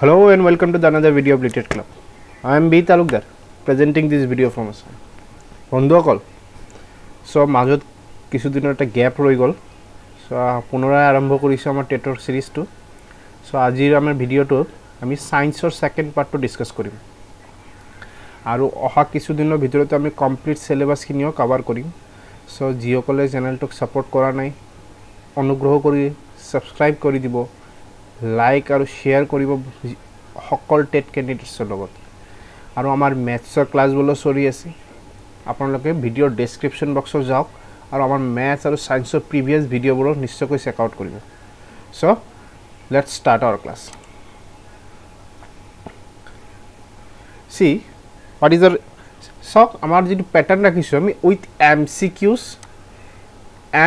Welcome to the another video of Literate Club. I am B Talukdar presenting this video from us. বন্ধুসকল চ' মাজত কিছুদিনৰ এটা gap ৰৈ গ'ল। চ' পুনৰাই আৰম্ভ কৰিছোঁ আমাৰ টেটৰ ছিৰিজটো চ' আজিৰ আমাৰ ভিডিঅ'টোত আমি ছায়েন্সৰ ছেকেণ্ড পাৰ্টটো ডিছকাছ কৰিম। আৰু অহা কিছুদিনৰ ভিতৰতে আমি কমপ্লিট চিলেবাছখিনিও কাভাৰ কৰিম। চ' যিসকলে চেনেলটোক ছাপোৰ্ট কৰা নাই অনুগ্ৰহ কৰি ছাবস্ক্ৰাইব কৰি দিব। লাইক আৰু শ্বেয়াৰ কৰিব সকল টেট কেণ্ডিডেটছৰ লগত। আৰু আমাৰ মেথছৰ ক্লাছবোৰো চলি আছে। আপোনালোকে ভিডিঅ'ৰ ডেছক্ৰিপশ্যন বক্সত যাওক আৰু আমাৰ মেথছ আৰু ছায়েন্সৰ প্ৰিভিয়াছ ভিডিঅ'বোৰো নিশ্চয়কৈ চেক আউট কৰিব। So' let's start our class see what is are চাওক, আমাৰ যিটো পেটাৰ্ণ ৰাখিছোঁ, আমি with M C Qs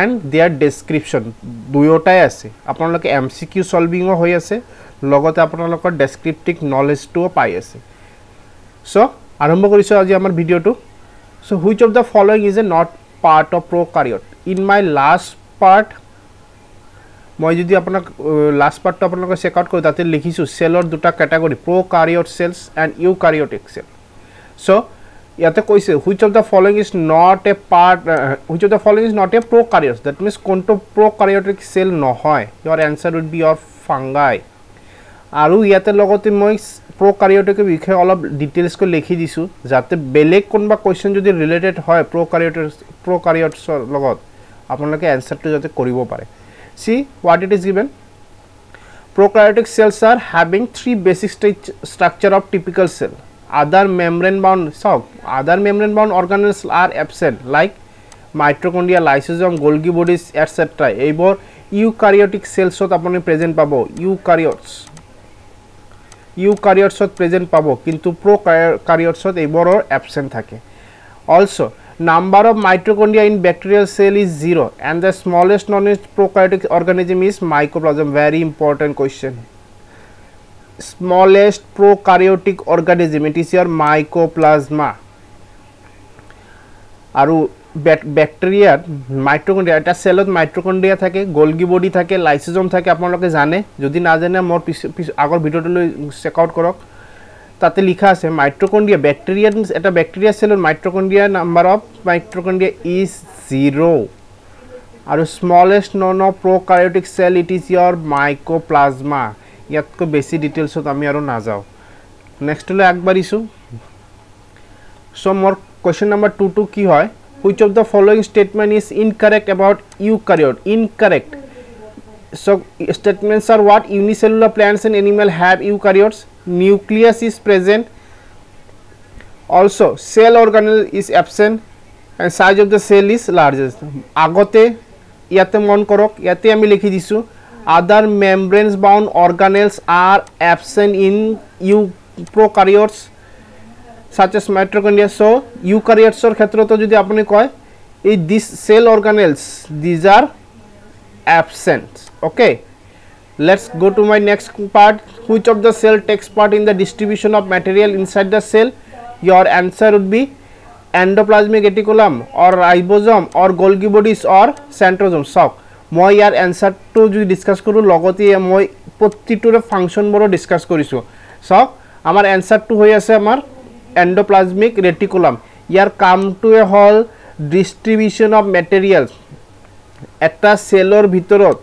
and their description দুয়োটাই আছে। আপোনালোকে এম চি কিউ চলভিঙো হৈ আছে লগতে আপোনালোকৰ ডেছক্ৰিপ্টিভ নলেজটোও পাই আছে। চ' আৰম্ভ কৰিছোঁ আজি আমাৰ ভিডিঅ'টো। So' which of the following is a not part of prokaryote in my last part মই যদি আপোনাক লাষ্ট পাৰ্টটো আপোনালোকে চেক আউট কৰোঁ তাতে লিখিছোঁ চেলৰ দুটা category prokaryote cells and eukaryotic cell so' ইয়াতে কৈছে which of the following is not a part which of the following is not a prokaryotes that means কোনটো প্ৰ' কাৰিয়টিক চেল নহয়? Your answer would be your fungi আৰু ইয়াতে লগতে মই প্ৰ' কাৰিয়টিকৰ বিষয়ে অলপ ডিটেইলছকৈ লিখি দিছোঁ যাতে বেলেগ কোনোবা কুৱেশ্যন যদি ৰিলেটেড হয় প্ৰ' কাৰিয়টৰ প্ৰ' কাৰিয়টছৰ লগত আপোনালোকে এনচাৰটো যাতে কৰিব পাৰে। See what it is given prokaryotic cells are having three basic stage structure of typical cell. Other membrane bound so other membrane bound organelles are absent, like mitochondria, lysosome, golgi bodies etc এইবোৰ ইউকাৰিয়টিক চেলছত আপুনি present পাব ইউকাৰিয়টছ ইউকাৰিয়টছত present পাব, কিন্তু প্ৰ' কাৰিয়টছত এইবোৰৰ absent থাকে। Also' number of mitochondria in bacterial cell is zero' and the smallest known is prokaryotic organism is microplasm very important question smallest prokaryotic organism. It is your mycoplasma. আৰু বেক্টেৰিয়াত mitochondria এটা চেলত mitochondria থাকে Golgi body থাকে লাইচোজম থাকে আপোনালোকে জানে। যদি নাজানে মোৰ পিছ পিছ আগৰ ভিডিঅ'টোলৈ চেক আউট কৰক। তাতে লিখা আছে মাইট্ৰকণ্ডিয়া বেক্টেৰিয়া এটা বেক্টেৰিয়া চেলত mitochondria number of mitochondria is zero' আৰু smallest known of prokaryotic cell it is your microplasma ইয়াতকৈ বেছি ডিটেইলছত আমি আৰু নাযাওঁ। নেক্সটলৈ আগবাঢ়িছোঁ। চ' মোৰ কুৱেশ্যন নম্বৰ টুটো কি হয়? Which of the following statement is incorrect about eukaryote incorrect so' statements are what unicellular plants and animal have eukaryotes nucleus is present also' cell organelle is absent and size of the cell is largest আগতে ইয়াতে মন কৰক ইয়াতে আমি লিখি দিছোঁ। Other membranes bound organelles are absent in eukaryotes such as mitochondria so eukaryotes ক্ষেত্ৰতো যদি আপুনি কয় এই this cell organelles these are absent okay let's go to my next part which of the cell takes part in the distribution of material inside the cell your answer would be endoplasmic reticulum or ribosome or golgi bodies or centrosome চাওক মই ইয়াৰ এনচাৰটো যদি discuss কৰোঁ লগতে মই প্ৰতিটোৰে ফাংচনবোৰো discuss কৰিছোঁ। চাওক আমাৰ এনচাৰটো হৈ আছে আমাৰ এণ্ডোপ্লাজমিক ৰেটিকুলাম ইয়াৰ কামটোৱে হ'ল ডিষ্ট্ৰিবিউশ্যন অফ মেটেৰিয়েলছ এটা চেলৰ ভিতৰত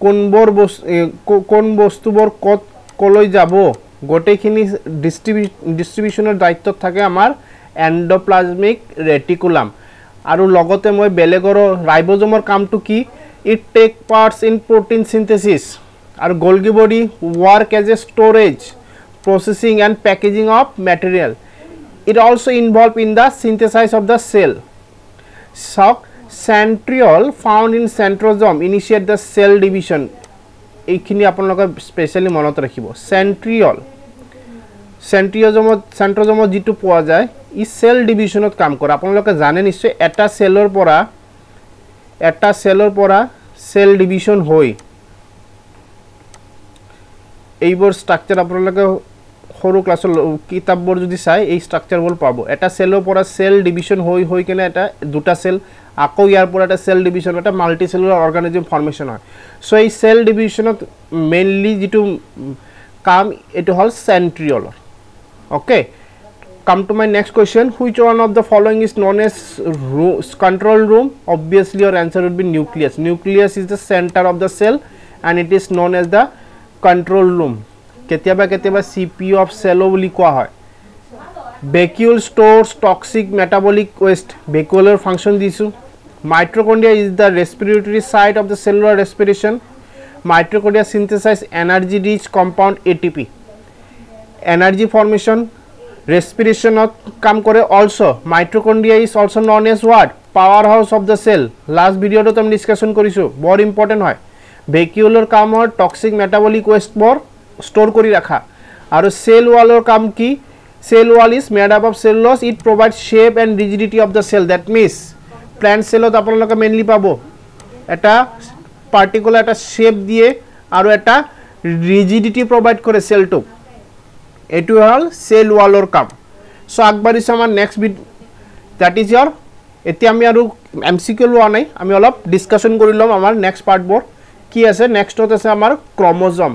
কোনবোৰ বস্তু কোন বস্তুবোৰ ক'ত ক'লৈ যাব গোটেইখিনি ডিষ্ট্ৰিবিউ ডিষ্ট্ৰিবিউশ্যনৰ দায়িত্বত থাকে আমাৰ এণ্ডোপ্লাজমিক ৰেটিকুলাম আৰু লগতে মই বেলেগৰো ৰাইবজমৰ কামটো কি? It take parts in protein synthesis or Golgi body work as a storage processing and packaging of material it also involved in the synthesis of the cell so centriole found in centrosome initiate the cell division এইখিনি আপোনালোকে specially মনত ৰাখিব চেণ্ট্ৰিয়ল চেণ্ট্ৰিয়জমত চেণ্ট্ৰজমত যিটো পোৱা যায় ই cell ডিভিশ্যনত কাম কৰে আপোনালোকে জানে নিশ্চয় এটা চেলৰ পৰা এটা চেলৰ পৰা চেল ডিভিশ্যন হৈ এইবোৰ ষ্ট্ৰাকচাৰ আপোনালোকে সৰু ক্লাছৰ কিতাপবোৰ যদি চাই এই ষ্ট্ৰাকচাৰবোৰ পাব। এটা চেলৰ পৰা চেল ডিভিশ্যন হৈ হৈ কিনে এটা দুটা চেল আকৌ ইয়াৰ পৰা এটা চেল ডিভিশ্যন এটা মাল্টি চেলুলাৰ অৰ্গানিজম ফৰ্মেশ্যন হয়। চ' এই চেল ডিভিশ্যনত মেইনলি যিটো কাম এইটো হ'ল চেণ্ট্ৰিঅলৰ okay next question which one of the following is known as control room obviously your answer would be nucleus nucleus is the centre of the cell and it is known as the control room কেতিয়াবা কেতিয়াবা C P U of চেলো বুলি কোৱা হয়। Vacuole stores toxic metabolic waste vacuolar function দিছোঁ। Mitochondria is the respiratory site of the cellular respiration mitochondria synthesise energy rich compound A T P energy formation ৰেছপিৰেশ্যনত কাম কৰে also' mitochondria is also' known as ward power house of the cell last ভিডিঅ'টোত আমি discussion কৰিছোঁ। বৰ important হয়। ভেকিউলৰ কামৰ toxic metabolic ৱেষ্টবোৰ store কৰি ৰাখা। আৰু চেল ৱালৰ কাম কি? Cell wall is made up of cellulose it provide shape and rigidity of the cell that means plant চেলত আপোনালোকে মেইনলি পাব। এটা পাৰ্টিকুলাৰ এটা শ্বেপ দিয়ে আৰু এটা ৰিজিডিটি প্ৰভাইড কৰে চেলটোক এইটো হ'ল চেল ৱালৰ কাম। চ' আগবাঢ়িছোঁ আমাৰ next bit that is your এতিয়া আমি আৰু এম চি কিউ লোৱা নাই আমি অলপ ডিছকাশ্যন কৰি ল'ম আমাৰ নেক্সট পাৰ্টবোৰ কি আছে? নেক্সটত আছে আমাৰ chromosome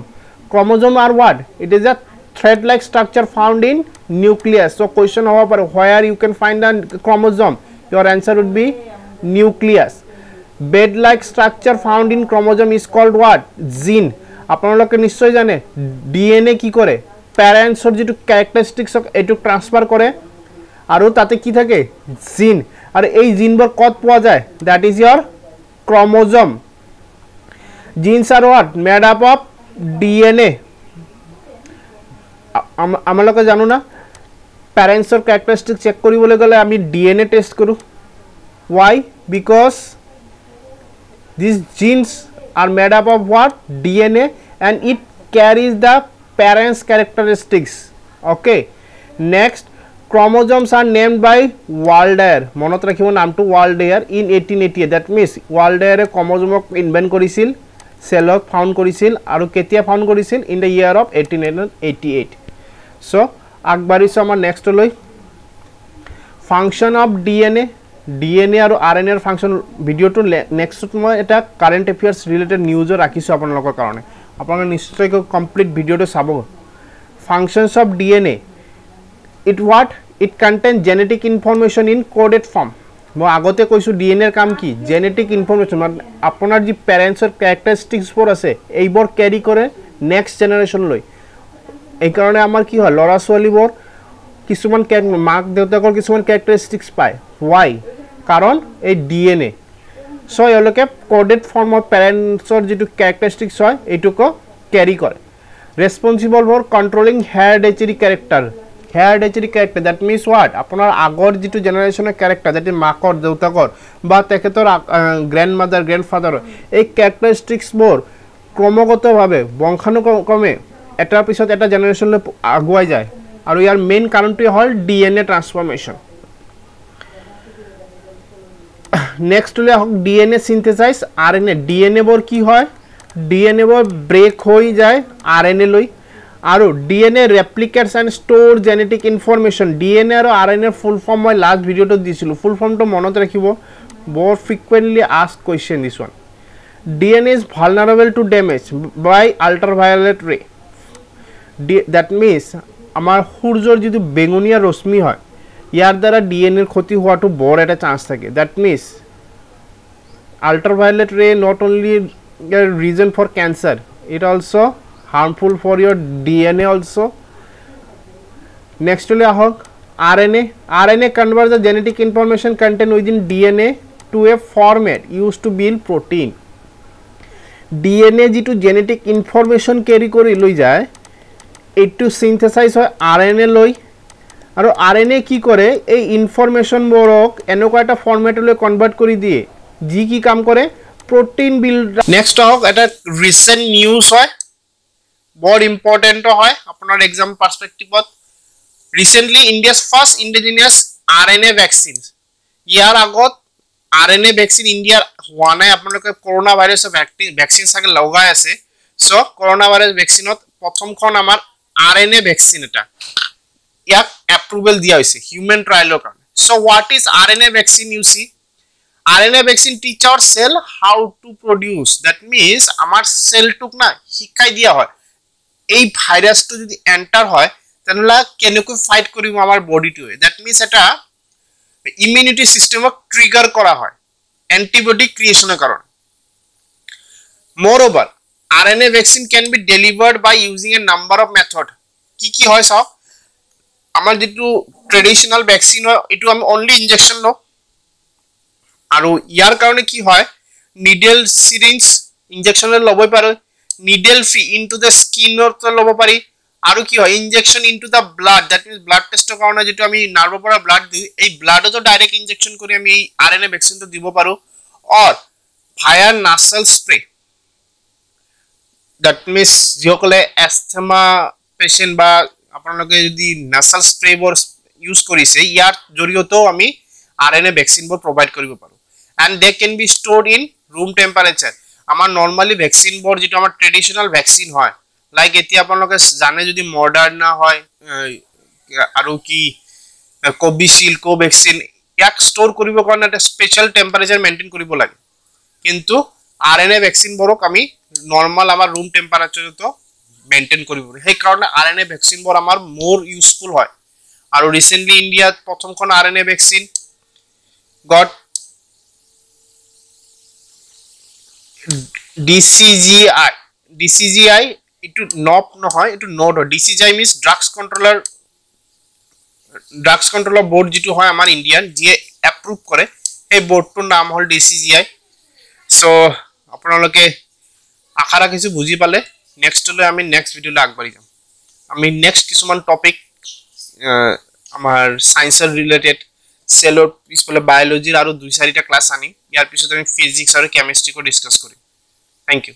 chromosome are what it is a thread like structure found in nucleus so' question হ'ব পাৰে where you can find the chromosome your answer would be nucleus bead like structure found in chromosome is called what gene আপোনালোকে নিশ্চয় জানে D N এ কি কৰে? পেৰেণ্টছৰ যিটো কেৰেক্টাৰিষ্টিক্সক এইটোক transfer কৰে আৰু তাতে কি থাকে? জিন আৰু এই জিনবোৰ ক'ত পোৱা যায়? That is your chromosome genes are what made up of D N A আমালোকে জানো না? পেৰেণ্টছৰ কেৰেক্টাৰিষ্টিক চেক কৰিবলৈ গ'লে আমি ডি এন এ টেষ্ট কৰোঁ why because this genes are made up of what D N A and it carries the parents characteristics. Okay. Next chromosomes are named by Waldeyer মনত ৰাখিব নামটো Waldeyer in 1888 that means Waldeyer ক্ৰমজমক invent কৰিছিল চেলক found কৰিছিল আৰু কেতিয়া found কৰিছিল? In the year of eighteen eighty eight so' আগবাঢ়িছোঁ আমাৰ নেক্সটলৈ function of D N A D N A আৰু আৰ এন এৰ ফাংচন ভিডিঅ'টো নেক্সটত মই এটা কাৰেণ্ট এফেয়াৰ্ছ ৰিলেটেড নিউজো ৰাখিছোঁ আপোনালোকৰ কাৰণে। আপোনালোকে নিশ্চয়কৈ কমপ্লিট ভিডিঅ'টো চাব functions of D N A it what it contain genetic information in coded form মই আগতে কৈছোঁ ডি এন এৰ কাম কি? জেনেটিক ইনফৰ্মেশ্যন আপোনাৰ যি পেৰেণ্টছৰ কেৰেক্টাৰিষ্টিক্সবোৰ আছে এইবোৰ কেৰি কৰে নেক্সট জেনেৰেশ্যনলৈ এইকাৰণে আমাৰ কি হয় ল'ৰা ছোৱালীবোৰ কিছুমান মাক দেউতাকৰ কিছুমান কেৰেক্টাৰিষ্টিক্স পায়। ৱাই কাৰণ এই ডি এন এ চ' এওঁলোকে ক'ডেড ফৰ্মত পেৰেণ্টছৰ যিটো কেৰেক্টাৰিষ্টিক্স হয় এইটোকো কেৰি। কৰে responsible for controlling hereditary character hereditary character that means what আপোনাৰ আগৰ যিটো জেনেৰেশ্যনৰ কেৰেক্টাৰ যাতে মাকৰ দেউতাকৰ বা তেখেতৰ গ্ৰেণ্ড মাদাৰ গ্ৰেণ্ড ফাদাৰৰ এই কেৰেক্টাৰিষ্টিক্সবোৰ ক্ৰমাগতভাৱে বংশানুক্ৰমে এটাৰ পিছত এটা জেনেৰেশ্যনলৈ আগুৱাই যায়। আৰু ইয়াৰ মেইন কাৰণটোৱে হ'ল ডি এন এ ট্ৰান্সফৰ্মেশ্যন নেক্সটলৈ আহক D N A synthesise R N A D N এবোৰ কি হয়? ডি এন এবোৰ ব্ৰেক হৈ যায় আৰ এন এ লৈ আৰু D N A replicates and store genetic information D N A আৰু আৰ এন এৰ ফুল ফৰ্ম মই লাষ্ট ভিডিঅ'টোত দিছিলোঁ। ফুল ফৰ্মটো মনত ৰাখিব। বৰ frequently ask question this one D N A is vulnerable to damage by ultraviolet ray the that means আমাৰ সূৰ্যৰ যিটো বেঙুনীয়া ৰশ্মি হয় ইয়াৰ দ্বাৰা ডি এন এৰ ক্ষতি হোৱাটো বৰ এটা চান্স থাকে। That means ultraviolet ray not only a reason for cancer it also harmful for your dna also next ahok rna rna converts the genetic information contained within dna to a format used to build protein DNA যিটো genetic information carry কৰি লৈ যায় এইটো synthesise হয় R N A লৈ আৰু R N এ কি কৰে এই ইনফৰ্মেশ্যনবোৰক এনেকুৱা এটা ফৰ্মেটলৈ কনভাৰ্ট কৰি দিয়ে যি কি কাম কৰে প্ৰটিন বিল্ড নেক্সট হওক এটা ৰিচেণ্ট নিউজ হয়। বৰ ইম্পৰ্টেণ্টো হয়। আপোনাৰ exam পাৰ্চপেক্টিভত recently India's first indigenous R N A vaccine ইয়াৰ আগত আৰ এন এ ভেকচিন ইণ্ডিয়াৰ হোৱা নাই। আপোনালোকে কৰোণা ভাইৰাছৰ ভেকচিন চাগে লগাই আছে। চ' কৰোণা ভাইৰাছ ভেকচিনত প্ৰথমখন আমাৰ আৰ এন এ ভেকচিন এটা। ইয়াক এপ্ৰুভেল দিয়া হৈছে হিউমেন ট্ৰায়েলৰ কাৰণে। So' what is R N A vaccine you see Vaccine teach our cell how to produce. That means আমার সেলটুক না শিক্ষাই দিয়া হয়। এই ভাইৰাছটো যদি এণ্টাৰ হয় তেনেহ'লে কেনেকৈ ফাইট কৰিব আমাৰ বডিটোৱে ডেট মিনছ এটা ইমিউনিটি ছিষ্টেমক ট্ৰিগাৰ কৰা হয় এণ্টিবডি ক্ৰিয়েশ্যনৰ কাৰণে moreover R N A vaccine can be delivered by using a number of method কি কি হয় চাওক আমাৰ যিটো ট্ৰেডিশ্যনেল ভেকচিন হয় এইটো আমি অনলি ইনজেকশ্যন লওঁ আৰু ইয়াৰ কাৰণে কি হয় নিডেল চিৰিঞ্জ ইনজেকশ্যনে ল'বই পাৰে needle free into the স্কিনত ল'ব পাৰি আৰু কি হয় injection into the blood that means blood টেষ্টৰ কাৰণে যিটো আমি নাৰ্ভৰ পৰা ব্লাড দিওঁ এই ব্লাডতো ডাইৰেক্ট ইনজেকশ্যন কৰি আমি এই আৰ এন এ ভেকচিনটো দিব পাৰোঁ or via nasal spray that means যিসকলে এস্থেমা পেচেণ্ট বা আপোনালোকে যদি নাচাল স্প্ৰেবোৰ ইউজ কৰিছে ইয়াৰ জৰিয়তেও আমি আৰ এন এ ভেকচিনবোৰ প্ৰভাইড কৰিব পাৰোঁ। And they can be stored in room temperature আমাৰ নৰ্মেলি ভেকচিনবোৰ যিটো আমাৰ ট্ৰেডিশ্যনেল ভেকচিন হয় লাইক এতিয়া আপোনালোকে জানে যদি মডাৰ্ণা হয় আৰু কি কভিচিল্ড কোভেক্সিন ইয়াক ষ্ট'ৰ কৰিবৰ কাৰণে এটা স্পেচিয়েল টেম্পাৰেচাৰ মেইনটেইন কৰিব লাগে কিন্তু আৰ এন এ ভেকচিনবোৰক আমি নৰ্মেল আমাৰ ৰুম টেম্পাৰেচাৰতো মেইনটেইন কৰিব পাৰোঁ সেইকাৰণে আৰ এন এ ভেকচিনবোৰ আমাৰ মোৰ ইউজফুল হয় আৰু ৰিচেণ্টলি ইণ্ডিয়াত প্ৰথমখন R N A vaccine got D C G I D C G I এইটো নপ নহয় এইটো নট হয় D C G I means drugs controller drugs controller board যিটো হয় আমাৰ ইণ্ডিয়ান যিয়ে এপ্ৰুভ কৰে সেই বৰ্ডটোৰ নাম হ'ল D C G I so' আপোনালোকে আশা ৰাখিছোঁ বুজি পালে। নেক্সটলৈ আমি নেক্সট ভিডিঅ'লৈ আগবাঢ়ি যাম। আমি নেক্সট কিছুমান টপিক আমাৰ ছায়েন্সৰ ৰিলেটেড চেলৰ পিছফালে বায়'লজিৰ আৰু দুই চাৰিটা ক্লাছ আনিম। ইয়াৰ পিছত আমি ফিজিক্স আৰু কেমেষ্ট্ৰিকো ডিছকাছ কৰিম। Thank you